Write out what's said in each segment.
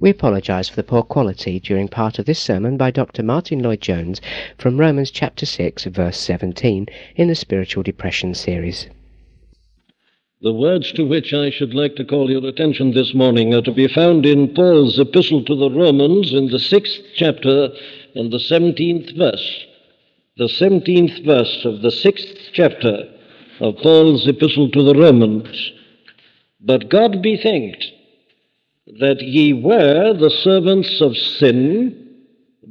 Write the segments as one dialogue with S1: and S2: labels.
S1: We apologize for the poor quality during part of this sermon by Dr. Martyn Lloyd-Jones from Romans chapter 6 verse 17 in the Spiritual Depression series.
S2: The words to which I should like to call your attention this morning are to be found in Paul's epistle to the Romans in the sixth chapter and the seventeenth verse. The seventeenth verse of the sixth chapter of Paul's epistle to the Romans. But God be thanked that ye were the servants of sin,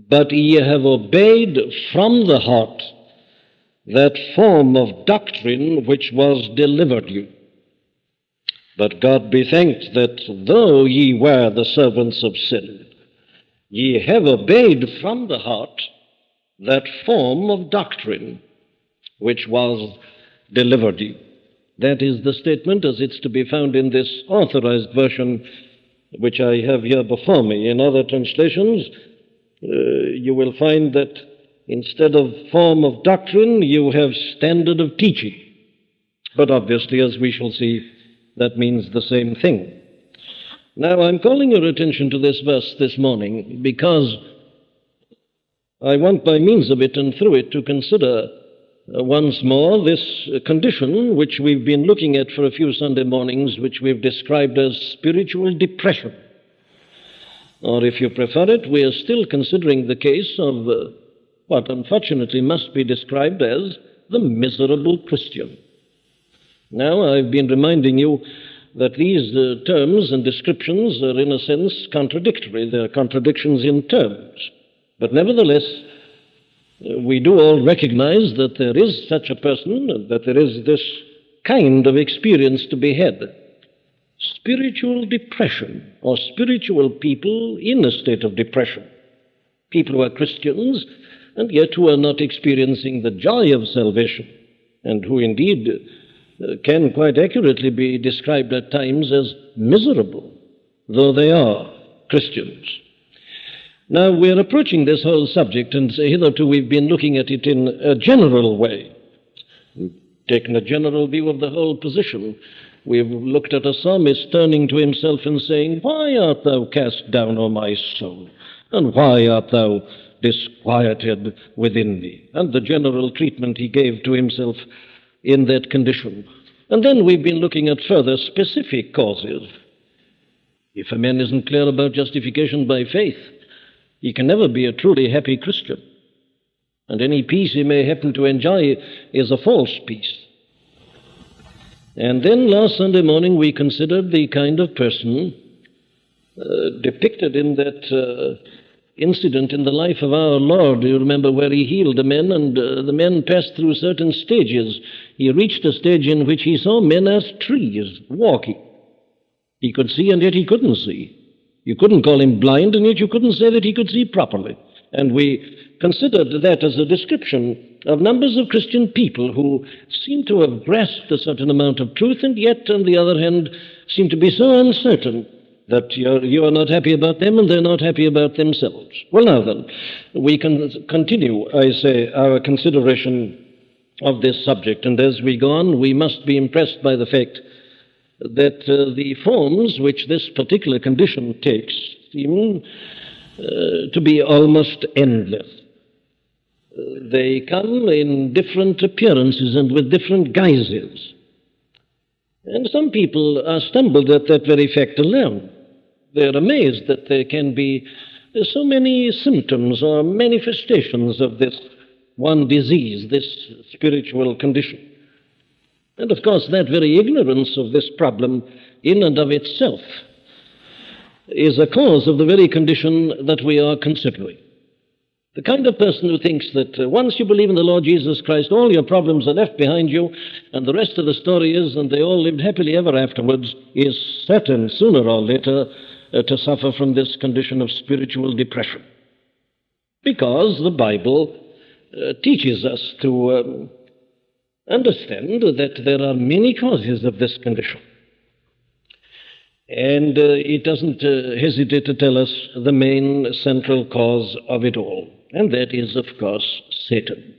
S2: but ye have obeyed from the heart that form of doctrine which was delivered you. But God be thanked that though ye were the servants of sin, ye have obeyed from the heart that form of doctrine which was delivered you. That is the statement as it's to be found in this authorized version which I have here before me. In other translations, uh, you will find that instead of form of doctrine, you have standard of teaching. But obviously, as we shall see, that means the same thing. Now, I'm calling your attention to this verse this morning because I want by means of it and through it to consider once more this uh, condition which we've been looking at for a few Sunday mornings, which we've described as spiritual depression. Or if you prefer it, we are still considering the case of uh, what unfortunately must be described as the miserable Christian. Now, I've been reminding you that these uh, terms and descriptions are, in a sense, contradictory. They're contradictions in terms. But nevertheless, uh, we do all recognize that there is such a person, that there is this kind of experience to be had. Spiritual depression, or spiritual people in a state of depression. People who are Christians, and yet who are not experiencing the joy of salvation, and who indeed uh, can quite accurately be described at times as miserable, though they are Christians. Now, we're approaching this whole subject, and uh, hitherto we've been looking at it in a general way. We've taken a general view of the whole position. We've looked at a psalmist turning to himself and saying, Why art thou cast down, O my soul? And why art thou disquieted within me? And the general treatment he gave to himself in that condition. And then we've been looking at further specific causes. If a man isn't clear about justification by faith, he can never be a truly happy Christian. And any peace he may happen to enjoy is a false peace. And then last Sunday morning we considered the kind of person uh, depicted in that uh, incident in the life of our Lord. You remember where he healed the men, and uh, the men passed through certain stages. He reached a stage in which he saw men as trees walking. He could see, and yet he couldn't see. You couldn't call him blind, and yet you couldn't say that he could see properly. And we considered that as a description of numbers of Christian people who seem to have grasped a certain amount of truth, and yet, on the other hand, seem to be so uncertain that you're, you are not happy about them and they're not happy about themselves. Well, now then, we can continue, I say, our consideration of this subject, and as we go on, we must be impressed by the fact that uh, the forms which this particular condition takes seem uh, to be almost endless. Uh, they come in different appearances and with different guises. And some people are stumbled at that very fact alone. They're amazed that there can be so many symptoms or manifestations of this one disease, this spiritual condition. And of course, that very ignorance of this problem in and of itself is a cause of the very condition that we are considering. The kind of person who thinks that uh, once you believe in the Lord Jesus Christ, all your problems are left behind you, and the rest of the story is, and they all lived happily ever afterwards, is certain sooner or later uh, to suffer from this condition of spiritual depression. Because the Bible uh, teaches us to um, understand that there are many causes of this condition. And uh, it doesn't uh, hesitate to tell us the main central cause of it all and that is, of course, Satan.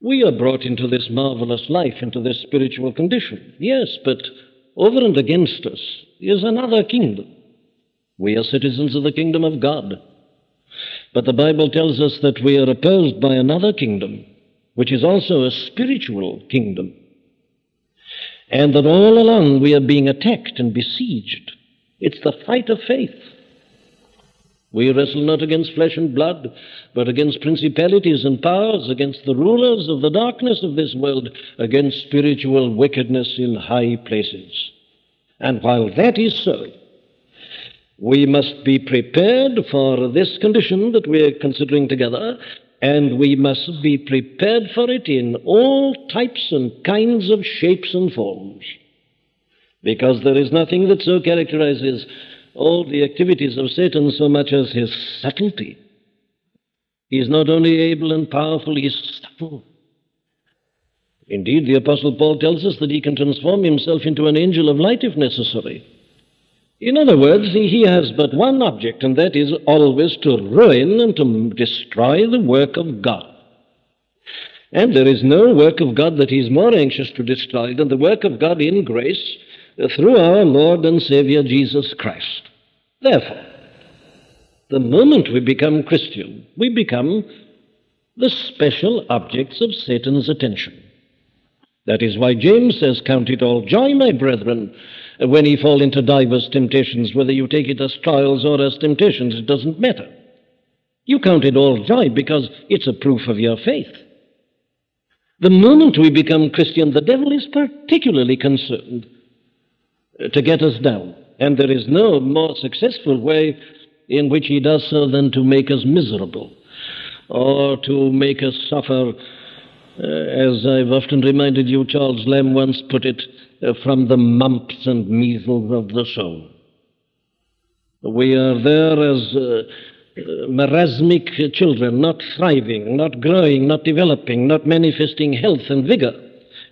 S2: We are brought into this marvelous life, into this spiritual condition. Yes, but over and against us is another kingdom. We are citizens of the kingdom of God. But the Bible tells us that we are opposed by another kingdom, which is also a spiritual kingdom. And that all along we are being attacked and besieged. It's the fight of faith. We wrestle not against flesh and blood, but against principalities and powers, against the rulers of the darkness of this world, against spiritual wickedness in high places. And while that is so, we must be prepared for this condition that we are considering together, and we must be prepared for it in all types and kinds of shapes and forms. Because there is nothing that so characterizes all the activities of Satan so much as his subtlety. He is not only able and powerful, he is subtle. Indeed, the Apostle Paul tells us that he can transform himself into an angel of light if necessary. In other words, he has but one object, and that is always to ruin and to destroy the work of God. And there is no work of God that he is more anxious to destroy than the work of God in grace uh, through our Lord and Savior Jesus Christ. Therefore, the moment we become Christian, we become the special objects of Satan's attention. That is why James says, Count it all joy, my brethren, when ye fall into divers temptations, whether you take it as trials or as temptations, it doesn't matter. You count it all joy because it's a proof of your faith. The moment we become Christian, the devil is particularly concerned to get us down. And there is no more successful way in which he does so than to make us miserable or to make us suffer, uh, as I've often reminded you, Charles Lamb once put it, from the mumps and measles of the soul. We are there as uh, marasmic children, not thriving, not growing, not developing, not manifesting health and vigor.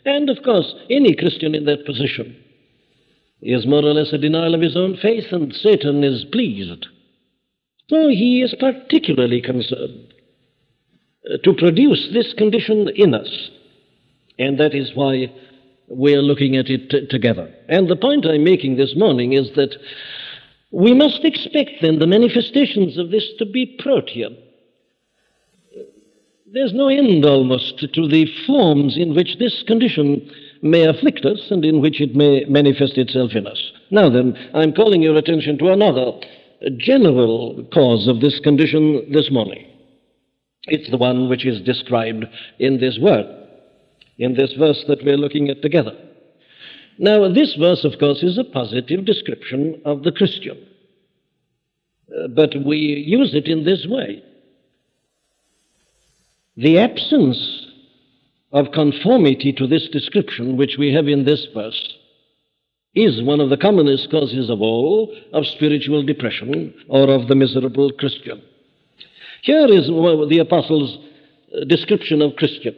S2: And of course, any Christian in that position is more or less a denial of his own faith, and Satan is pleased. So he is particularly concerned uh, to produce this condition in us. And that is why we're looking at it t- together. And the point I'm making this morning is that we must expect then the manifestations of this to be protean. There's no end almost to the forms in which this condition may afflict us and in which it may manifest itself in us. Now then, I'm calling your attention to another general cause of this condition this morning. It's the one which is described in this word, in this verse that we're looking at together. Now, this verse, of course, is a positive description of the Christian. Uh, but we use it in this way. The absence of conformity to this description which we have in this verse is one of the commonest causes of all of spiritual depression or of the miserable Christian. Here is the apostle's description of Christians.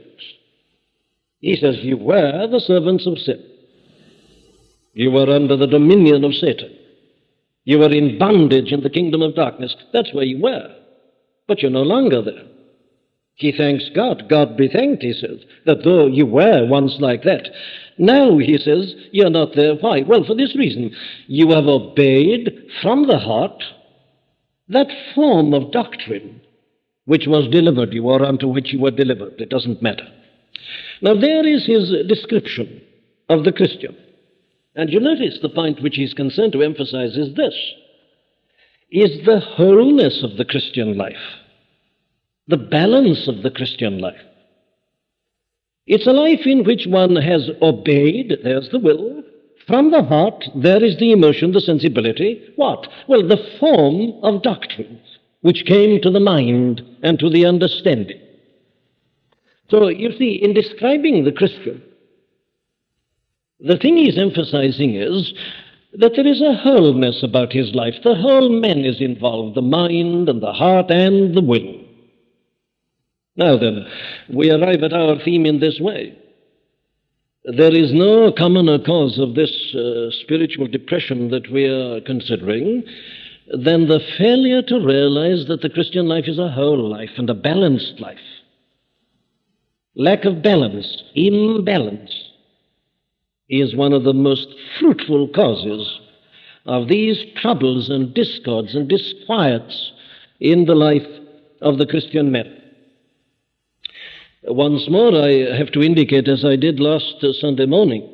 S2: He says, You were the servants of sin. You were under the dominion of Satan. You were in bondage in the kingdom of darkness. That's where you were. But you're no longer there. He thanks God. God be thanked, he says, that though you were once like that, now, he says, you're not there. Why? Well, for this reason. You have obeyed from the heart that form of doctrine which was delivered you or unto which you were delivered. It doesn't matter. Now, there is his description of the Christian. And you notice the point which he's concerned to emphasize is this is the wholeness of the Christian life the balance of the Christian life. It's a life in which one has obeyed, there's the will. From the heart, there is the emotion, the sensibility. What? Well, the form of doctrine which came to the mind and to the understanding. So, you see, in describing the Christian, the thing he's emphasizing is that there is a wholeness about his life. The whole man is involved the mind and the heart and the will. Now then, we arrive at our theme in this way. There is no commoner cause of this uh, spiritual depression that we are considering than the failure to realize that the Christian life is a whole life and a balanced life. Lack of balance, imbalance, is one of the most fruitful causes of these troubles and discords and disquiets in the life of the Christian man. Once more, I have to indicate, as I did last Sunday morning,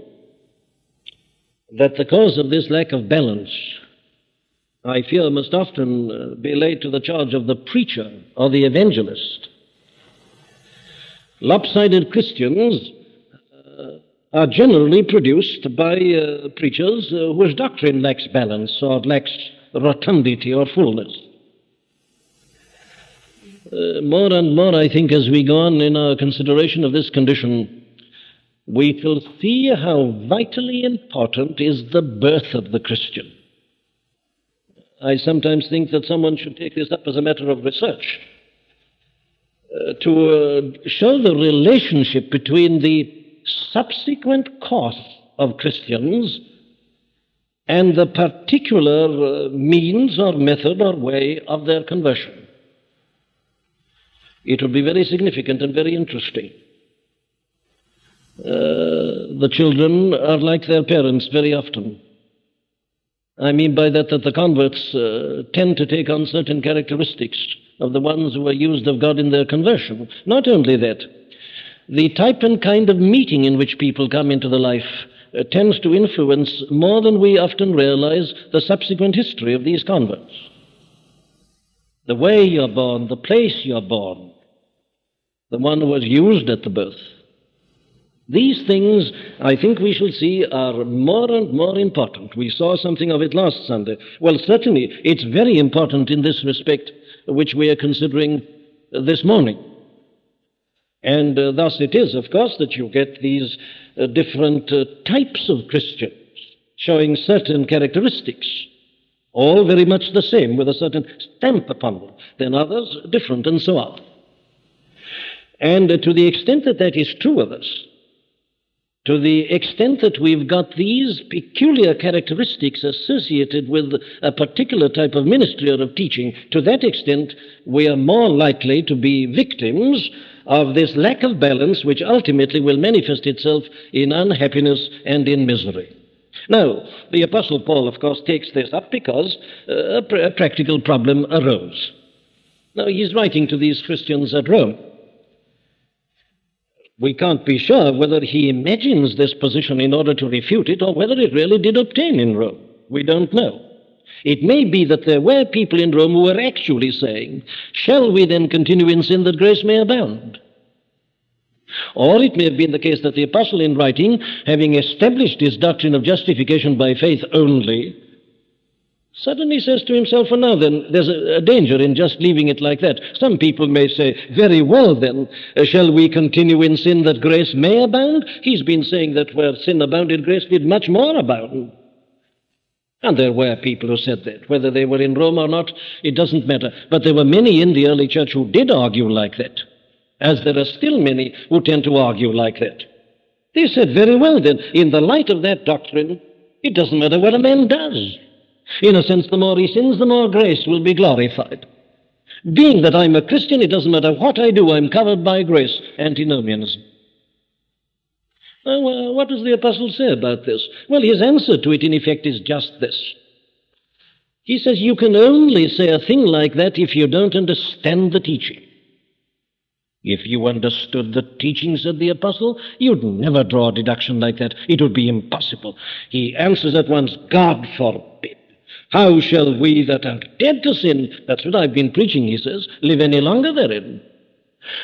S2: that the cause of this lack of balance, I fear, must often uh, be laid to the charge of the preacher or the evangelist. Lopsided Christians uh, are generally produced by uh, preachers uh, whose doctrine lacks balance or lacks rotundity or fullness. Uh, more and more, I think, as we go on in our consideration of this condition, we shall see how vitally important is the birth of the Christian. I sometimes think that someone should take this up as a matter of research to uh, show the relationship between the subsequent course of Christians and the particular uh, means or method or way of their conversion. It would be very significant and very interesting. Uh, the children are like their parents very often. I mean by that that the converts uh, tend to take on certain characteristics of the ones who were used of God in their conversion. Not only that, the type and kind of meeting in which people come into the life uh, tends to influence more than we often realize the subsequent history of these converts. The way you're born, the place you're born, the one who was used at the birth. These things, I think we shall see, are more and more important. We saw something of it last Sunday. Well, certainly, it's very important in this respect, which we are considering this morning. And uh, thus it is, of course, that you get these uh, different uh, types of Christians showing certain characteristics, all very much the same, with a certain stamp upon them, then others different, and so on. And uh, to the extent that that is true of us, to the extent that we've got these peculiar characteristics associated with a particular type of ministry or of teaching, to that extent we are more likely to be victims of this lack of balance, which ultimately will manifest itself in unhappiness and in misery. Now, the Apostle Paul, of course, takes this up because uh, a, pr- a practical problem arose. Now, he's writing to these Christians at Rome. We can't be sure whether he imagines this position in order to refute it or whether it really did obtain in Rome. We don't know. It may be that there were people in Rome who were actually saying, Shall we then continue in sin that grace may abound? Or it may have been the case that the apostle, in writing, having established his doctrine of justification by faith only, suddenly says to himself, Well, now then, there's a, a danger in just leaving it like that. Some people may say, Very well then, uh, shall we continue in sin that grace may abound? He's been saying that where sin abounded, grace did much more abound. And there were people who said that. Whether they were in Rome or not, it doesn't matter. But there were many in the early church who did argue like that, as there are still many who tend to argue like that. They said, very well then, in the light of that doctrine, it doesn't matter what a man does. In a sense, the more he sins, the more grace will be glorified. Being that I'm a Christian, it doesn't matter what I do, I'm covered by grace. Antinomianism. Oh, well, what does the apostle say about this? Well, his answer to it, in effect, is just this. He says you can only say a thing like that if you don't understand the teaching. If you understood the teaching, said the apostle, you'd never draw a deduction like that. It would be impossible. He answers at once, God forbid. How shall we that are dead to sin, that's what I've been preaching, he says, live any longer therein?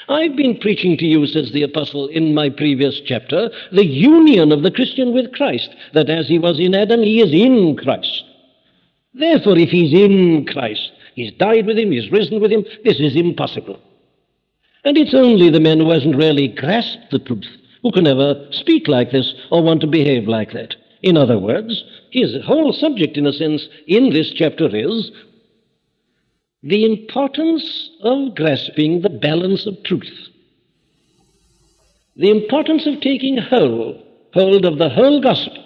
S2: I've been preaching to you, says the apostle in my previous chapter, the union of the Christian with Christ, that as he was in Adam, he is in Christ. Therefore, if he's in Christ, he's died with him, he's risen with him, this is impossible. And it's only the man who hasn't really grasped the truth who can ever speak like this or want to behave like that. In other words, his whole subject, in a sense, in this chapter is the importance of grasping the balance of truth, the importance of taking hold, hold of the whole gospel,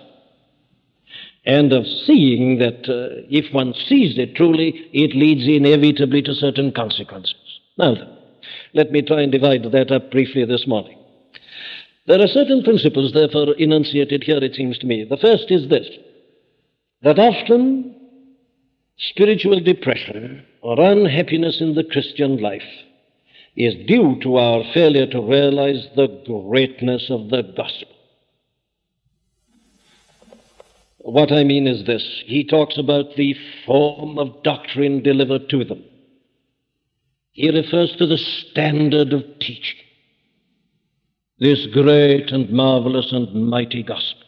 S2: and of seeing that uh, if one sees it truly, it leads inevitably to certain consequences. Now let me try and divide that up briefly this morning. There are certain principles, therefore, enunciated here, it seems to me. The first is this that often spiritual depression or unhappiness in the Christian life is due to our failure to realize the greatness of the gospel. What I mean is this he talks about the form of doctrine delivered to them. He refers to the standard of teaching, this great and marvelous and mighty gospel.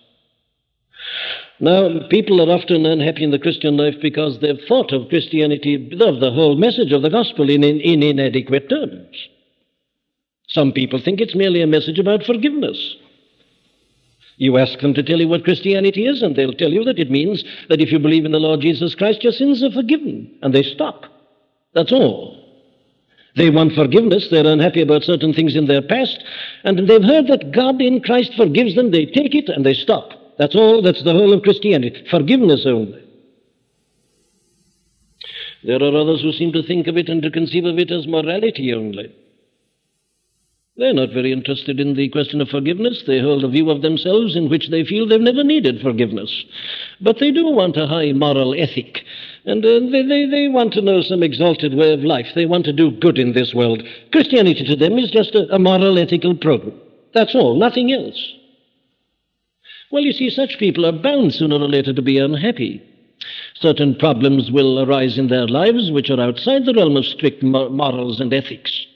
S2: Now, people are often unhappy in the Christian life because they've thought of Christianity, of the whole message of the gospel, in, in, in inadequate terms. Some people think it's merely a message about forgiveness. You ask them to tell you what Christianity is, and they'll tell you that it means that if you believe in the Lord Jesus Christ, your sins are forgiven. And they stop. That's all. They want forgiveness. They're unhappy about certain things in their past. And they've heard that God in Christ forgives them. They take it and they stop. That's all. That's the whole of Christianity. Forgiveness only. There are others who seem to think of it and to conceive of it as morality only. They're not very interested in the question of forgiveness. They hold a view of themselves in which they feel they've never needed forgiveness. But they do want a high moral ethic. And uh, they, they, they want to know some exalted way of life. They want to do good in this world. Christianity to them is just a, a moral ethical program. That's all, nothing else. Well, you see, such people are bound sooner or later to be unhappy. Certain problems will arise in their lives which are outside the realm of strict morals and ethics.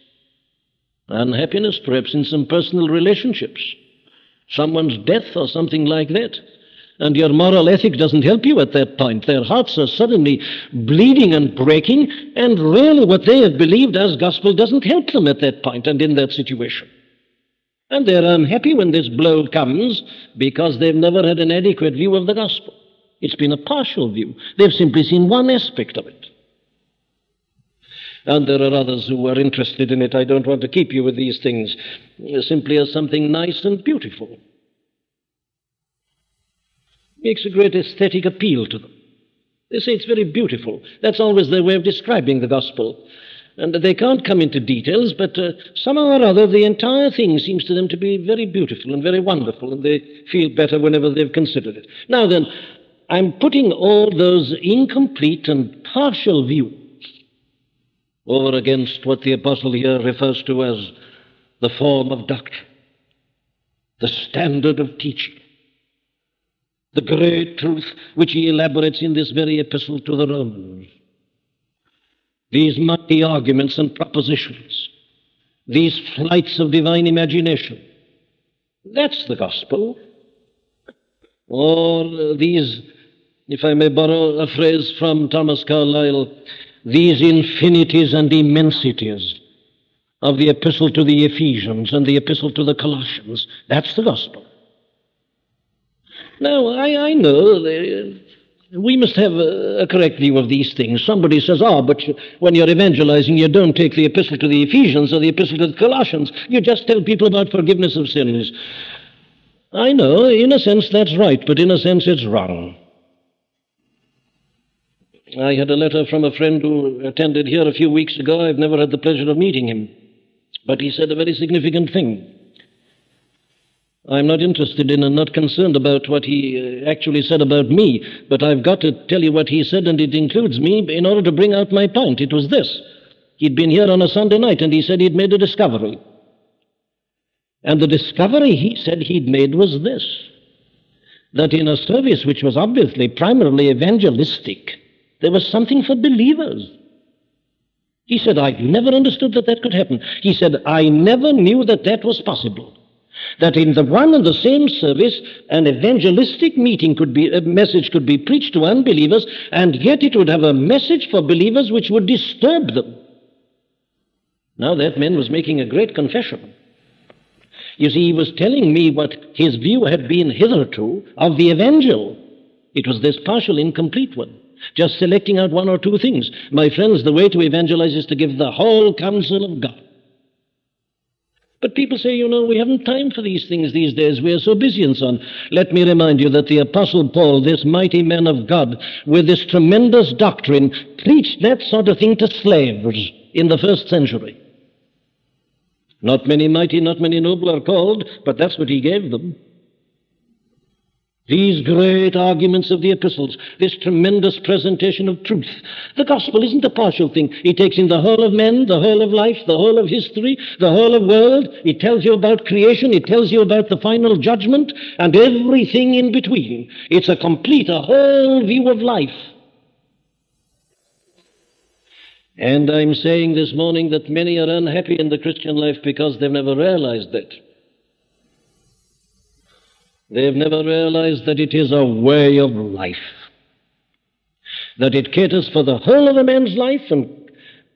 S2: Unhappiness, perhaps, in some personal relationships, someone's death or something like that. And your moral ethic doesn't help you at that point. Their hearts are suddenly bleeding and breaking, and really what they have believed as gospel doesn't help them at that point and in that situation. And they're unhappy when this blow comes because they've never had an adequate view of the gospel. It's been a partial view. They've simply seen one aspect of it. And there are others who are interested in it. I don't want to keep you with these things simply as something nice and beautiful. Makes a great aesthetic appeal to them. They say it's very beautiful. That's always their way of describing the gospel. And they can't come into details, but uh, somehow or other the entire thing seems to them to be very beautiful and very wonderful, and they feel better whenever they've considered it. Now then, I'm putting all those incomplete and partial views over against what the apostle here refers to as the form of doctrine, the standard of teaching, the great truth which he elaborates in this very epistle to the Romans these mighty arguments and propositions, these flights of divine imagination. That's the gospel. Or these, if I may borrow a phrase from Thomas Carlyle, these infinities and immensities of the epistle to the Ephesians and the epistle to the Colossians. That's the gospel. Now, I, I know we must have a, a, correct view of these things. Somebody says, ah, oh, but when you're evangelizing, you don't take the epistle to the Ephesians or the epistle to the Colossians. You just tell people about forgiveness of sins. I know, in a sense, that's right, but in a sense, it's wrong. I had a letter from a friend who attended here a few weeks ago. I've never had the pleasure of meeting him. But he said a very significant thing. I'm not interested in and not concerned about what he uh, actually said about me, but I've got to tell you what he said, and it includes me in order to bring out my point. It was this. He'd been here on a Sunday night, and he said he'd made a discovery. And the discovery he said he'd made was this that in a service which was obviously primarily evangelistic, there was something for believers. He said, I never understood that that could happen. He said, I never knew that that was possible that in the one and the same service, an evangelistic meeting could be, a message could be preached to unbelievers, and yet it would have a message for believers which would disturb them. Now that man was making a great confession. You see, he was telling me what his view had been hitherto of the evangel. It was this partial, incomplete one. Just selecting out one or two things. My friends, the way to evangelize is to give the whole counsel of God. But people say, you know, we haven't time for these things these days. We are so busy and so on. Let me remind you that the Apostle Paul, this mighty man of God, with this tremendous doctrine, preached that sort of thing to slaves in the first century. Not many mighty, not many noble are called, but that's what he gave them. These great arguments of the epistles, this tremendous presentation of truth. The gospel isn't a partial thing. It takes in the whole of men, the whole of life, the whole of history, the whole of world. It tells you about creation. It tells you about the final judgment and everything in between. It's a complete, a whole view of life. And I'm saying this morning that many are unhappy in the Christian life because they've never realized that. They've never realized that it is a way of life, that it caters for the whole of a man's life and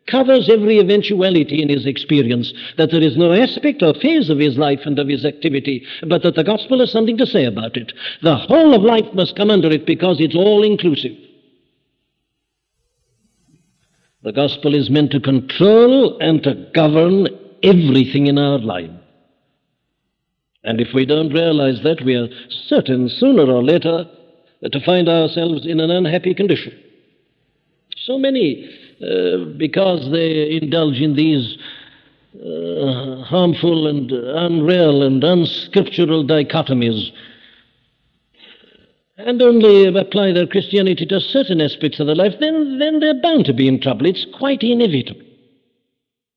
S2: covers every eventuality in his experience, that there is no aspect or phase of his life and of his activity, but that the gospel has something to say about it. The whole of life must come under it because it's all inclusive. The gospel is meant to control and to govern everything in our life. And if we don't realize that, we are certain sooner or later to find ourselves in an unhappy condition. So many, uh, because they indulge in these uh, harmful and unreal and unscriptural dichotomies, and only apply their Christianity to certain aspects of their life, then, then they're bound to be in trouble. It's quite inevitable.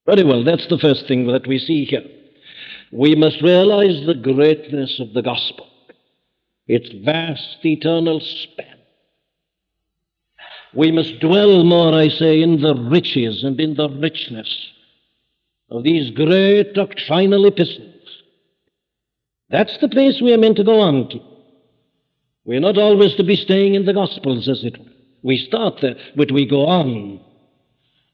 S2: Very well, that's the first thing that we see here. We must realize the greatness of the gospel, its vast eternal span. We must dwell more, I say, in the riches and in the richness of these great doctrinal epistles. That's the place we are meant to go on to. We're not always to be staying in the Gospels, as it were. We start there, but we go on.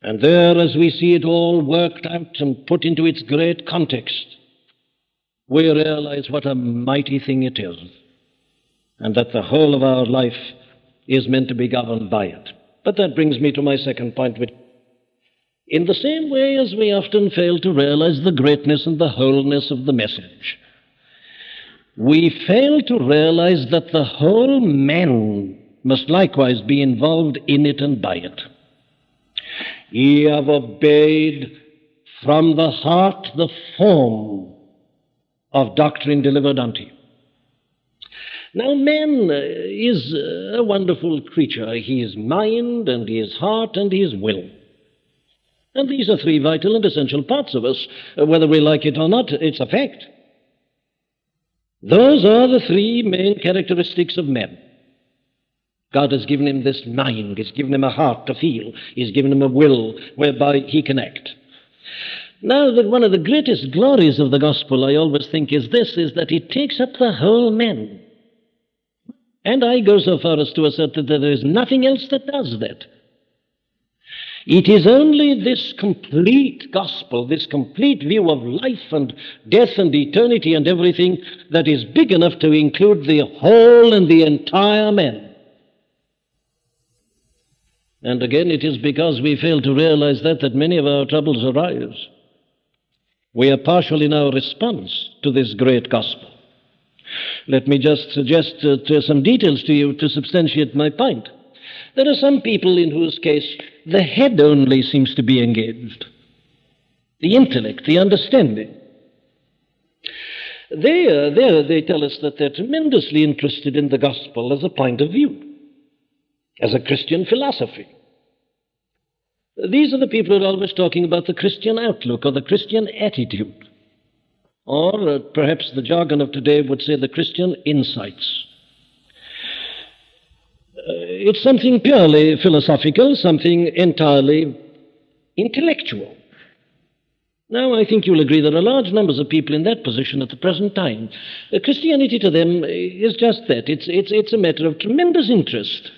S2: And there, as we see it all worked out and put into its great context, we realize what a mighty thing it is, and that the whole of our life is meant to be governed by it. But that brings me to my second point, which in the same way as we often fail to realize the greatness and the wholeness of the message, we fail to realize that the whole man must likewise be involved in it and by it. Ye have obeyed from the heart the form of doctrine delivered unto you. Now, man is a wonderful creature. He is mind, and he is heart, and he is will. And these are three vital and essential parts of us. Whether we like it or not, it's a fact. Those are the three main characteristics of man. God has given him this mind, He's given him a heart to feel, He's given him a will whereby he can act. Now, that one of the greatest glories of the gospel, I always think, is this, is that it takes up the whole man. And I go so far as to assert that there is nothing else that does that. It is only this complete gospel, this complete view of life and death and eternity and everything that is big enough to include the whole and the entire man. And again, it is because we fail to realize that that many of our troubles arise. We are partial in our response to this great gospel. Let me just suggest uh, some details to you to substantiate my point. There are some people in whose case the head only seems to be engaged, the intellect, the understanding. They, uh, they, they tell us that they're tremendously interested in the gospel as a point of view, as a Christian philosophy. These are the people who are always talking about the Christian outlook or the Christian attitude. Or uh, perhaps the jargon of today would say the Christian insights. Uh, it's something purely philosophical, something entirely intellectual. Now, I think you'll agree there are large numbers of people in that position at the present time. Uh, Christianity to them is just that. It's, it's, it's a matter of tremendous interest.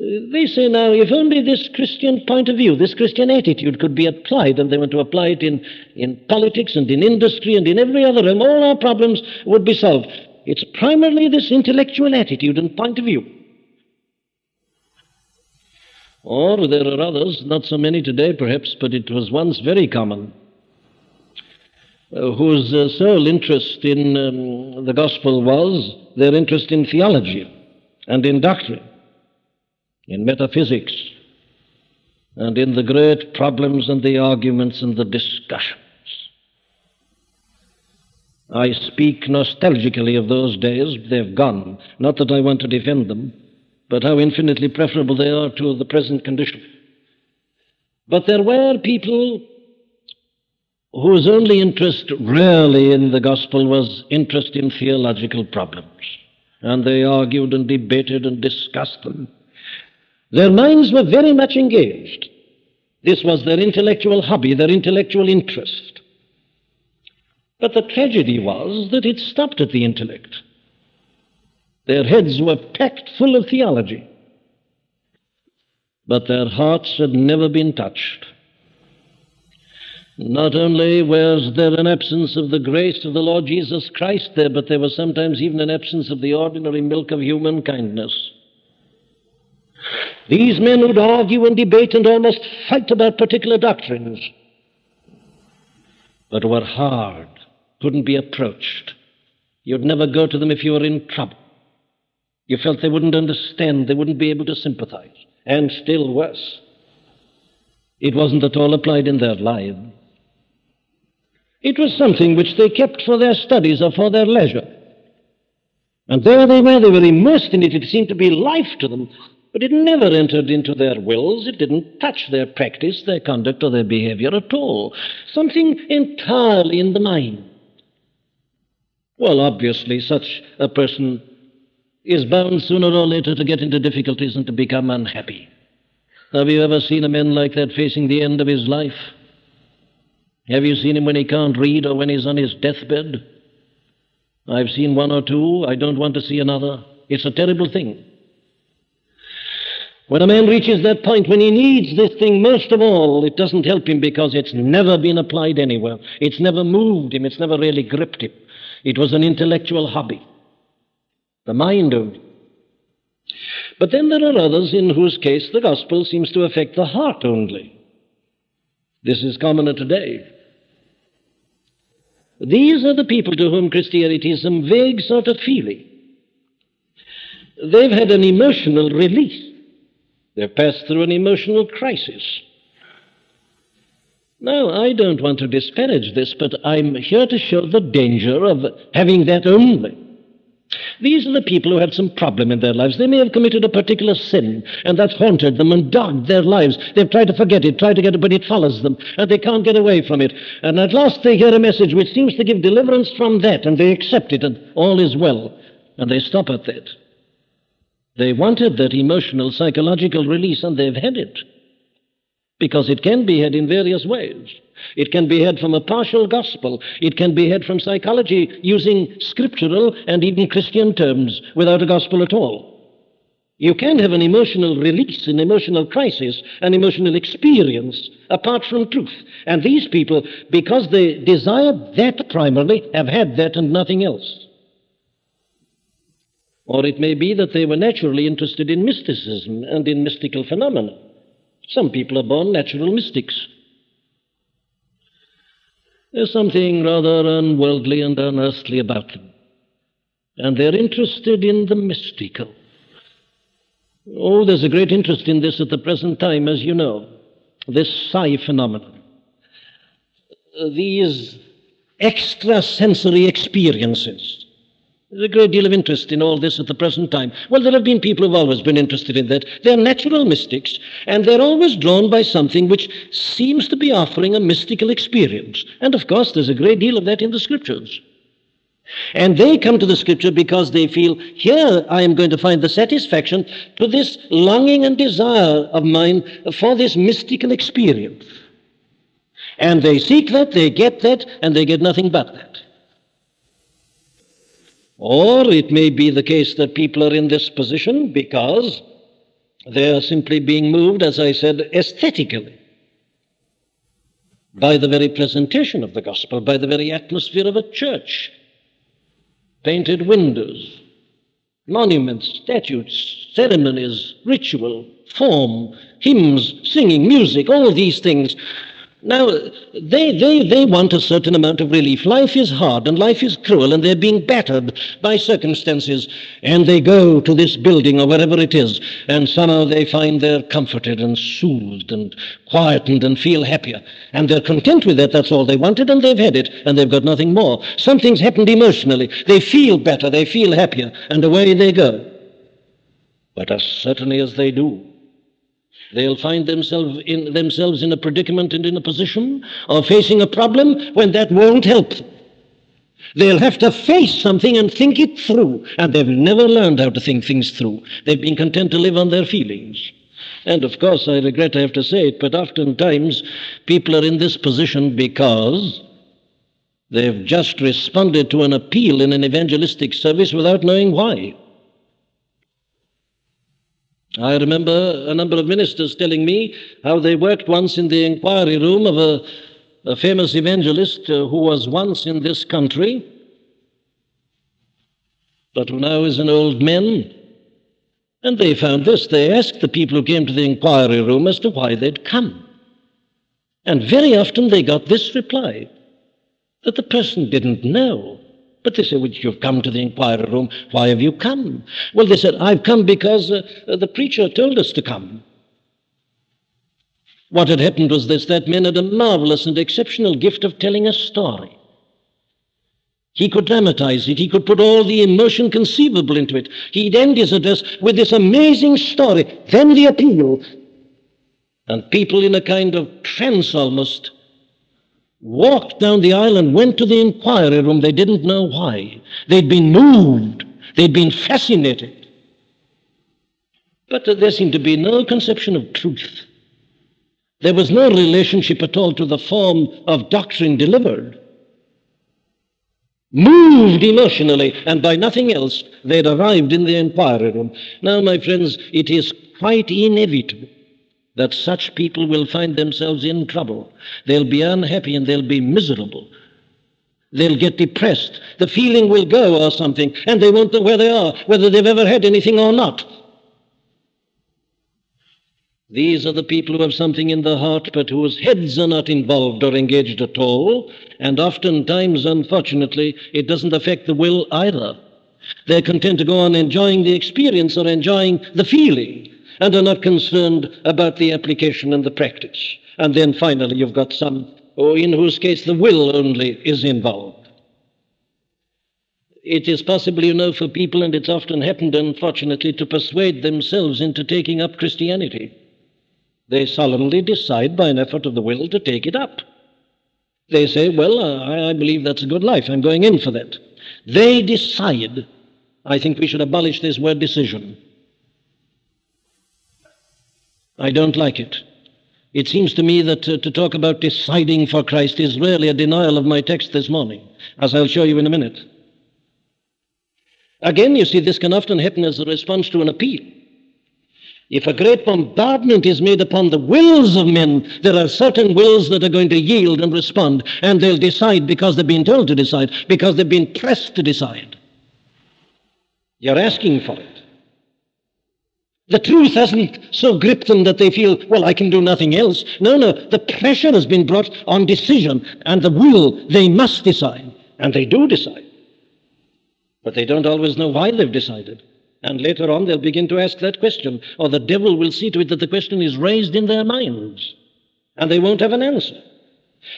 S2: They say now, if only this Christian point of view, this Christian attitude could be applied, and they want to apply it in, in politics and in industry and in every other realm, all our problems would be solved. It's primarily this intellectual attitude and point of view. Or there are others, not so many today perhaps, but it was once very common, uh, whose uh, sole interest in um, the gospel was their interest in theology and in doctrine in metaphysics, and in the great problems and the arguments and the discussions. I speak nostalgically of those days. They've gone. Not that I want to defend them, but how infinitely preferable they are to the present condition. But there were people whose only interest rarely in the gospel was interest in theological problems. And they argued and debated and discussed them. Their minds were very much engaged. This was their intellectual hobby, their intellectual interest. But the tragedy was that it stopped at the intellect. Their heads were packed full of theology, but their hearts had never been touched. Not only was there an absence of the grace of the Lord Jesus Christ there, but there was sometimes even an absence of the ordinary milk of human kindness. These men would argue and debate and almost fight about particular doctrines, but were hard, couldn't be approached. You'd never go to them if you were in trouble. You felt they wouldn't understand, they wouldn't be able to sympathize. And still worse, it wasn't at all applied in their lives. It was something which they kept for their studies or for their leisure. And there they were, they were immersed in it. It seemed to be life to them. But it never entered into their wills. It didn't touch their practice, their conduct, or their behavior at all. Something entirely in the mind. Well, obviously, such a person is bound sooner or later to get into difficulties and to become unhappy. Have you ever seen a man like that facing the end of his life? Have you seen him when he can't read or when he's on his deathbed? I've seen one or two. I don't want to see another. It's a terrible thing. When a man reaches that point when he needs this thing most of all, it doesn't help him because it's never been applied anywhere. It's never moved him. It's never really gripped him. It was an intellectual hobby. The mind of. But then there are others in whose case the gospel seems to affect the heart only. This is commoner today. These are the people to whom Christianity is some vague sort of feeling. They've had an emotional release. They've passed through an emotional crisis. Now, I don't want to disparage this, but I'm here to show the danger of having that only. These are the people who had some problem in their lives. They may have committed a particular sin, and that's haunted them and dogged their lives. They've tried to forget it, tried to get it, but it follows them, and they can't get away from it. And at last they hear a message which seems to give deliverance from that, and they accept it, and all is well. And they stop at that. They wanted that emotional, psychological release, and they've had it. Because it can be had in various ways. It can be had from a partial gospel. It can be had from psychology using scriptural and even Christian terms without a gospel at all. You can have an emotional release, an emotional crisis, an emotional experience apart from truth. And these people, because they desired that primarily, have had that and nothing else. Or it may be that they were naturally interested in mysticism and in mystical phenomena. Some people are born natural mystics. There's something rather unworldly and unearthly about them. And they're interested in the mystical. Oh, there's a great interest in this at the present time, as you know. This psi phenomenon. These extrasensory experiences there's a great deal of interest in all this at the present time. Well, there have been people who've always been interested in that. They're natural mystics, and they're always drawn by something which seems to be offering a mystical experience. And of course, there's a great deal of that in the scriptures. And they come to the scripture because they feel, here I am going to find the satisfaction to this longing and desire of mine for this mystical experience. And they seek that, they get that, and they get nothing but that. Or it may be the case that people are in this position because they are simply being moved, as I said, aesthetically by the very presentation of the gospel, by the very atmosphere of a church. Painted windows, monuments, statues, ceremonies, ritual, form, hymns, singing, music, all these things Now, they, they, they want a certain amount of relief. Life is hard and life is cruel and they're being battered by circumstances. And they go to this building or wherever it is and somehow they find they're comforted and soothed and quietened and feel happier. And they're content with that. That's all they wanted and they've had it and they've got nothing more. Something's happened emotionally. They feel better. They feel happier and away they go. But as certainly as they do, They'll find themselves in, themselves in a predicament and in a position or facing a problem when that won't help. They'll have to face something and think it through, and they've never learned how to think things through. They've been content to live on their feelings. And of course, I regret I have to say it, but oftentimes people are in this position because they've just responded to an appeal in an evangelistic service without knowing why. I remember a number of ministers telling me how they worked once in the inquiry room of a, a famous evangelist uh, who was once in this country, but who now is an old man. And they found this. They asked the people who came to the inquiry room as to why they'd come. And very often they got this reply that the person didn't know. But they said, well, you've come to the inquiry room. Why have you come? Well, they said, I've come because uh, the preacher told us to come. What had happened was this that man had a marvelous and exceptional gift of telling a story. He could dramatize it. He could put all the emotion conceivable into it. He'd end his address with this amazing story, then the appeal. And people in a kind of trance almost walked down the aisle and went to the inquiry room. They didn't know why. They'd been moved, they'd been fascinated. But there seemed to be no conception of truth. There was no relationship at all to the form of doctrine delivered. Moved emotionally, and by nothing else, they'd arrived in the inquiry room. Now, my friends, it is quite inevitable that such people will find themselves in trouble. They'll be unhappy and they'll be miserable. They'll get depressed. The feeling will go or something, and they won't know where they are, whether they've ever had anything or not. These are the people who have something in their heart, but whose heads are not involved or engaged at all, and oftentimes, unfortunately, it doesn't affect the will either. They're content to go on enjoying the experience or enjoying the feeling and are not concerned about the application and the practice. And then finally, you've got some oh, in whose case the will only is involved. It is possible, you know, for people, and it's often happened, unfortunately, to persuade themselves into taking up Christianity. They solemnly decide by an effort of the will to take it up. They say, Well, uh, I, I believe that's a good life. I'm going in for that. They decide. I think we should abolish this word decision. I don't like it. It seems to me that uh, to talk about deciding for Christ is really a denial of my text this morning, as I'll show you in a minute. Again, you see, this can often happen as a response to an appeal. If a great bombardment is made upon the wills of men, there are certain wills that are going to yield and respond, and they'll decide because they've been told to decide, because they've been pressed to decide. You're asking for it. The truth hasn't so gripped them that they feel, well, I can do nothing else. No, no. The pressure has been brought on decision and the will. They must decide. And they do decide. But they don't always know why they've decided. And later on, they'll begin to ask that question, or the devil will see to it that the question is raised in their minds. And they won't have an answer.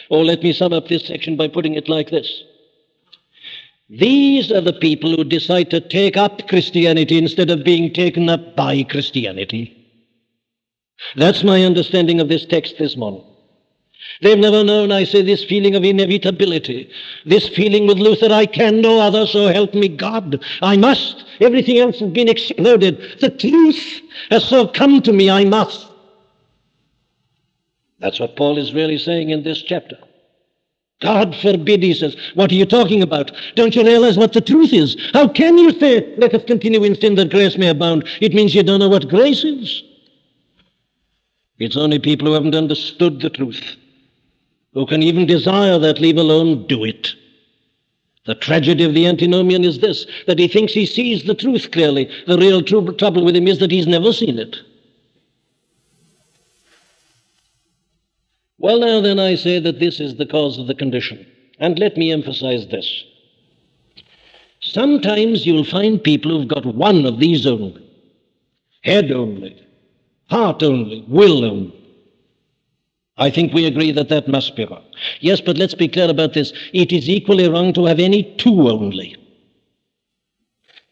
S2: Or let me sum up this section by putting it like this. These are the people who decide to take up Christianity instead of being taken up by Christianity. That's my understanding of this text this morning. They've never known, I say, this feeling of inevitability. This feeling with Luther, I can no other, so help me God. I must. Everything else has been exploded. The truth has so come to me, I must. That's what Paul is really saying in this chapter. God forbid, he says. What are you talking about? Don't you realize what the truth is? How can you say, let us continue in sin that grace may abound? It means you don't know what grace is. It's only people who haven't understood the truth, who can even desire that, leave alone do it. The tragedy of the antinomian is this that he thinks he sees the truth clearly. The real tr- trouble with him is that he's never seen it. Well, now then, I say that this is the cause of the condition. And let me emphasize this. Sometimes you'll find people who've got one of these only head only, heart only, will only. I think we agree that that must be wrong. Yes, but let's be clear about this. It is equally wrong to have any two only.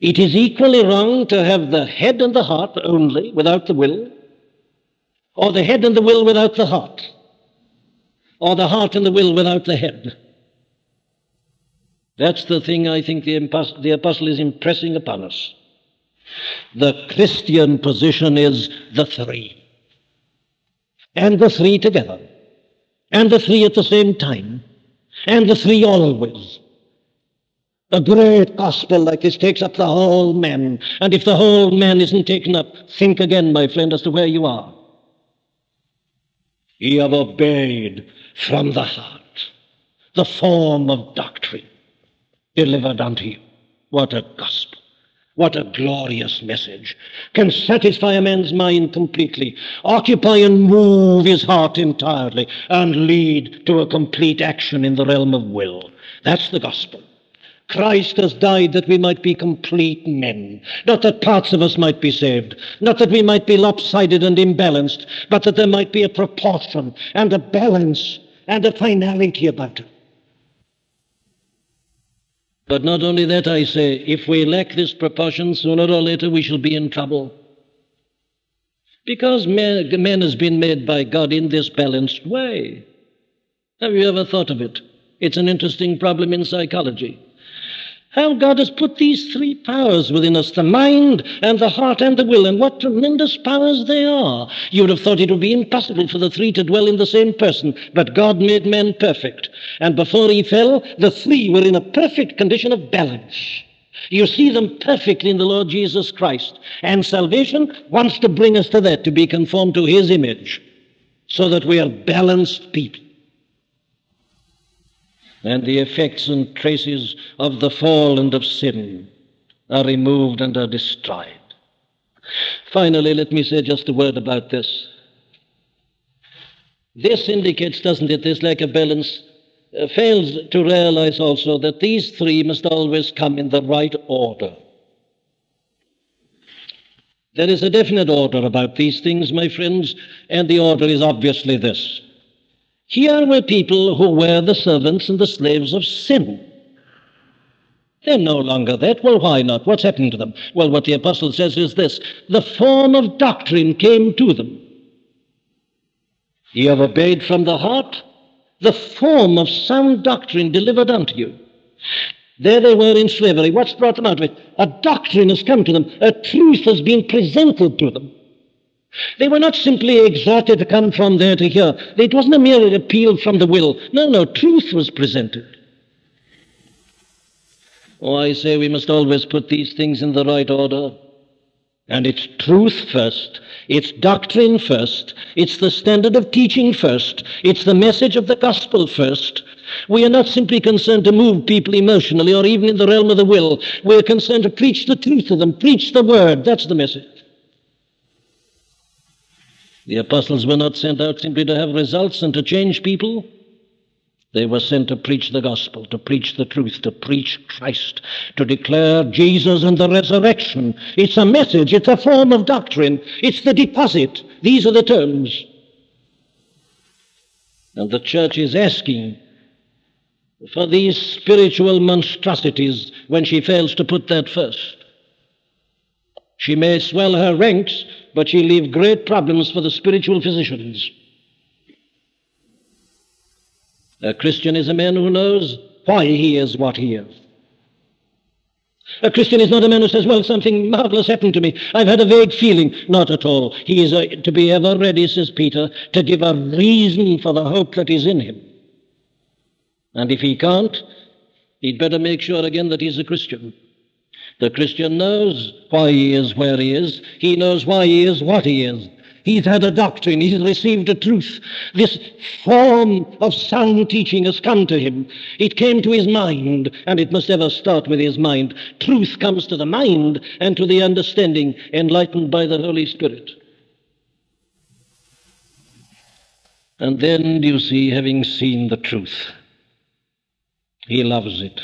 S2: It is equally wrong to have the head and the heart only without the will, or the head and the will without the heart, or the heart and the will without the head. That's the thing I think the, the apostle is impressing upon us. The Christian position is the three. And the three together. And the three at the same time. And the three always. A great gospel like this takes up the whole man. And if the whole man isn't taken up, think again, my friend, as to where you are. Ye have obeyed from the heart the form of doctrine delivered unto you. What a gospel. What a glorious message. Can satisfy a man's mind completely, occupy and move his heart entirely, and lead to a complete action in the realm of will. That's the gospel. Christ has died that we might be complete men, not that parts of us might be saved, not that we might be lopsided and imbalanced, but that there might be a proportion and a balance and the finality about it. But not only that, I say, if we lack this proportion, sooner or later we shall be in trouble. Because man, man has been made by God in this balanced way. Have you ever thought of it? It's an interesting problem in psychology how God has put these three powers within us the mind and the heart and the will, and what tremendous powers they are. You would have thought it would be impossible for the three to dwell in the same person, but God made man perfect. And before he fell, the three were in a perfect condition of balance. You see them perfectly in the Lord Jesus Christ. And salvation wants to bring us to that, to be conformed to his image, so that we are balanced people and the effects and traces of the fall and of sin are removed and are destroyed. Finally, let me say just a word about this. This indicates, doesn't it, this lack of balance uh, fails to realize also that these three must always come in the right order. There is a definite order about these things, my friends, and the order is obviously this. Here were people who were the servants and the slaves of sin. They're no longer that. Well, why not? What's happened to them? Well, what the apostle says is this the form of doctrine came to them. Ye have obeyed from the heart the form of sound doctrine delivered unto you. There they were in slavery. What's brought them out of it? A doctrine has come to them, a truth has been presented to them. They were not simply exhorted to come from there to here. It wasn't a mere appeal from the will. No, no, truth was presented. Oh, I say we must always put these things in the right order. And it's truth first, it's doctrine first, it's the standard of teaching first, it's the message of the gospel first. We are not simply concerned to move people emotionally or even in the realm of the will. We're concerned to preach the truth to them, preach the word. That's the message. The apostles were not sent out simply to have results and to change people. They were sent to preach the gospel, to preach the truth, to preach Christ, to declare Jesus and the resurrection. It's a message, it's a form of doctrine, it's the deposit. These are the terms. And the church is asking for these spiritual monstrosities when she fails to put that first. She may swell her ranks, but she'll leave great problems for the spiritual physicians. A Christian is a man who knows why he is what he is. A Christian is not a man who says, Well, something marvelous happened to me. I've had a vague feeling. Not at all. He is a, to be ever ready, says Peter, to give a reason for the hope that is in him. And if he can't, he'd better make sure again that he's a Christian. The Christian knows why he is where he is. He knows why he is what he is. He's had a doctrine. He's received a truth. This form of sound teaching has come to him. It came to his mind, and it must ever start with his mind. Truth comes to the mind and to the understanding, enlightened by the Holy Spirit. And then, do you see, having seen the truth, he loves it.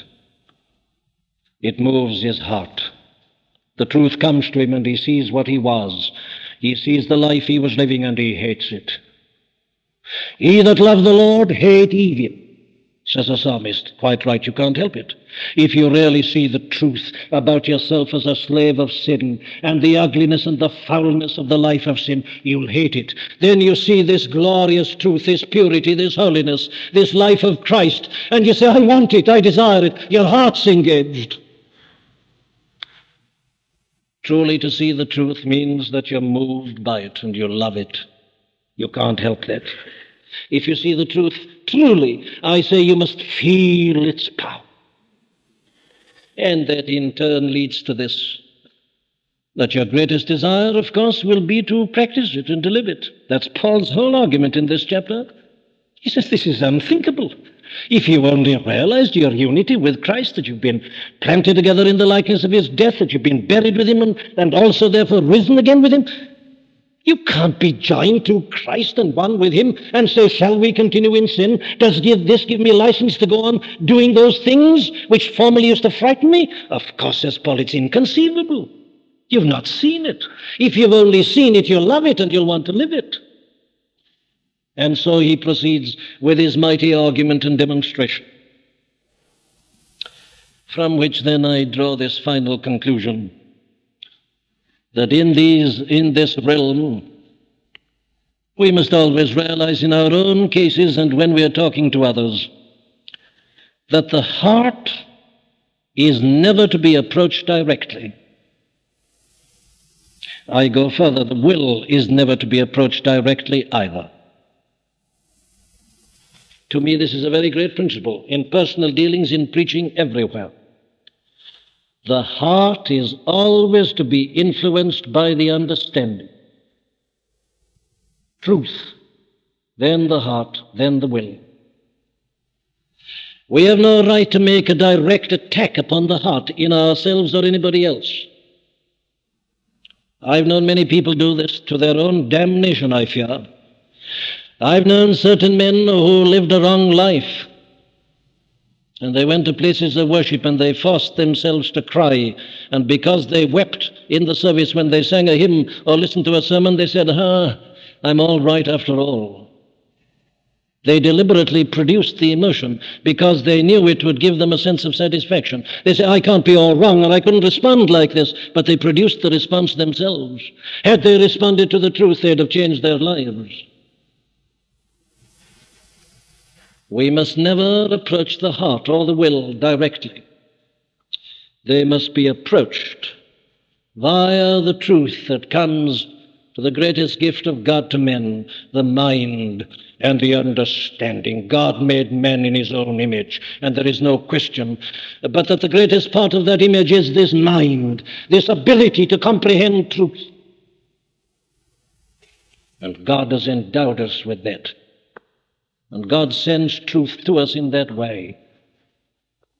S2: It moves his heart. The truth comes to him and he sees what he was. He sees the life he was living and he hates it. He that loves the Lord hate evil, says the psalmist. Quite right, you can't help it. If you really see the truth about yourself as a slave of sin and the ugliness and the foulness of the life of sin, you'll hate it. Then you see this glorious truth, this purity, this holiness, this life of Christ, and you say, I want it, I desire it. Your heart's engaged. Truly, to see the truth means that you're moved by it and you love it. You can't help that. If you see the truth truly, I say you must feel its power. And that in turn leads to this that your greatest desire, of course, will be to practice it and to live it. That's Paul's whole argument in this chapter. He says this is unthinkable. If you only realized your unity with Christ, that you've been planted together in the likeness of his death, that you've been buried with him and, and also therefore risen again with him, you can't be joined to Christ and one with him and say, Shall we continue in sin? Does this give me license to go on doing those things which formerly used to frighten me? Of course, says Paul, it's inconceivable. You've not seen it. If you've only seen it, you'll love it and you'll want to live it. And so he proceeds with his mighty argument and demonstration. From which then I draw this final conclusion that in these in this realm we must always realize in our own cases and when we are talking to others that the heart is never to be approached directly. I go further, the will is never to be approached directly either. To me, this is a very great principle in personal dealings, in preaching, everywhere. The heart is always to be influenced by the understanding. Truth, then the heart, then the will. We have no right to make a direct attack upon the heart in ourselves or anybody else. I've known many people do this to their own damnation, I fear. I've known certain men who lived a wrong life and they went to places of worship and they forced themselves to cry. And because they wept in the service when they sang a hymn or listened to a sermon, they said, Ah, I'm all right after all. They deliberately produced the emotion because they knew it would give them a sense of satisfaction. They say, I can't be all wrong and I couldn't respond like this, but they produced the response themselves. Had they responded to the truth, they'd have changed their lives. We must never approach the heart or the will directly. They must be approached via the truth that comes to the greatest gift of God to men, the mind and the understanding. God made man in his own image, and there is no question but that the greatest part of that image is this mind, this ability to comprehend truth. And God has endowed us with that. And God sends truth to us in that way.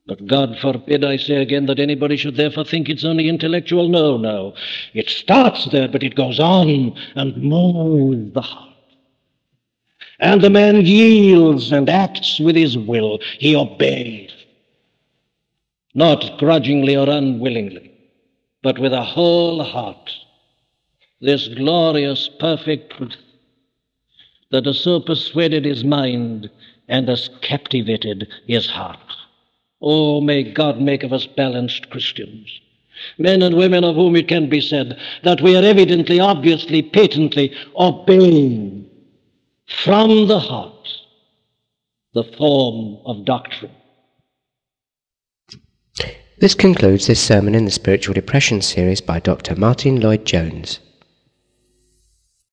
S2: But God forbid, I say again, that anybody should therefore think it's only intellectual. No, no. It starts there, but it goes on and moves the heart. And the man yields and acts with his will. He obeys. Not grudgingly or unwillingly, but with a whole heart. This glorious, perfect that has so persuaded his mind and has captivated his heart. Oh, may God make of us balanced Christians, men and women of whom it can be said that we are evidently, obviously, patently obeying from the heart the form of doctrine.
S1: This concludes this sermon in the Spiritual Depression series by Dr. Martyn Lloyd-Jones.